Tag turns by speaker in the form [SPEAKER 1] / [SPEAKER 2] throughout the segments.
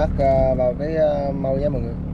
[SPEAKER 1] bác ờ, vào cái ờ, mau nha mọi người.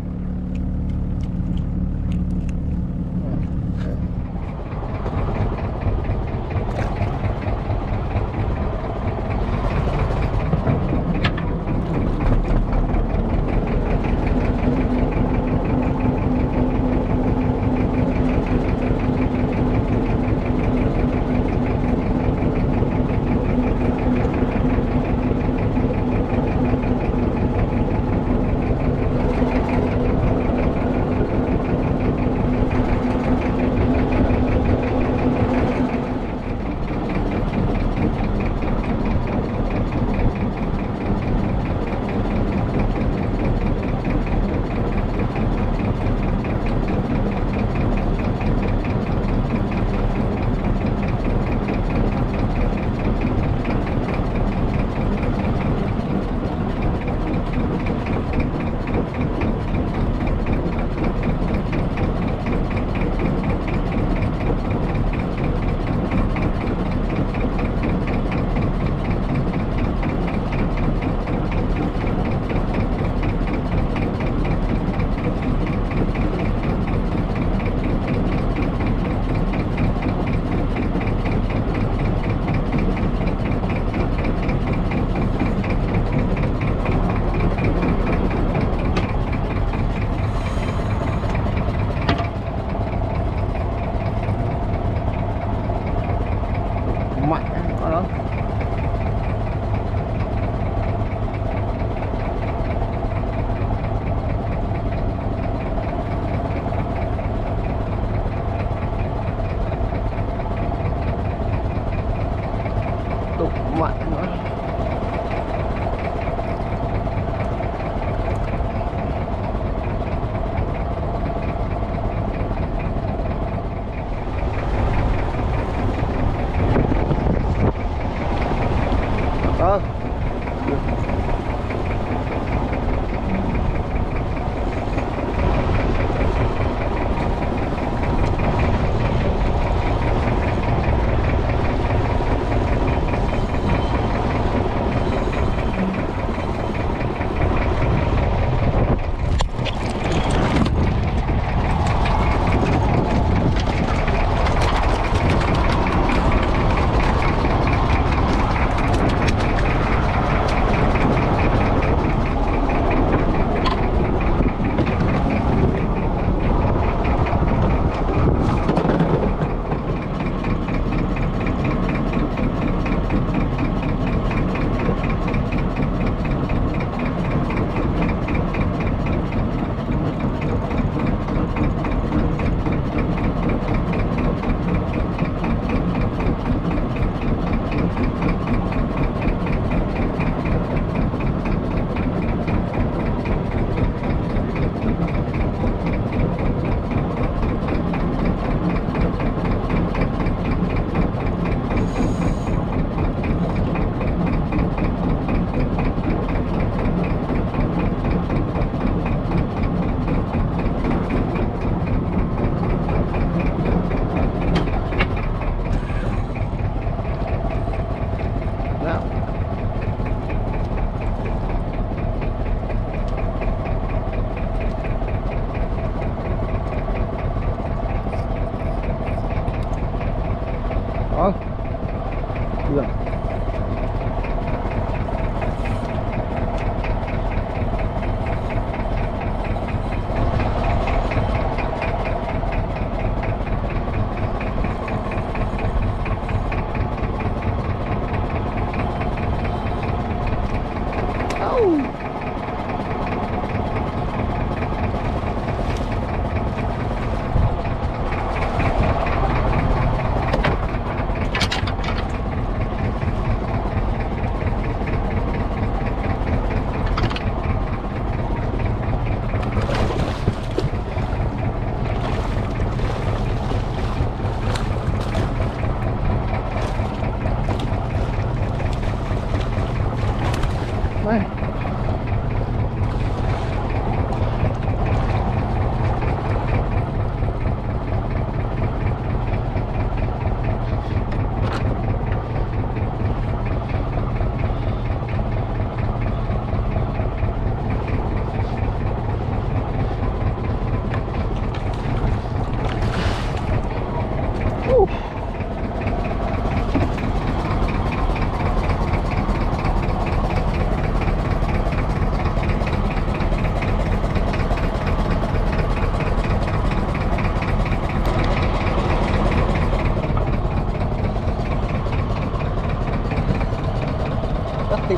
[SPEAKER 1] Woo!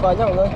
[SPEAKER 1] Rất nhậu vời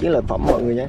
[SPEAKER 1] chiến lợi phẩm mọi người nhé.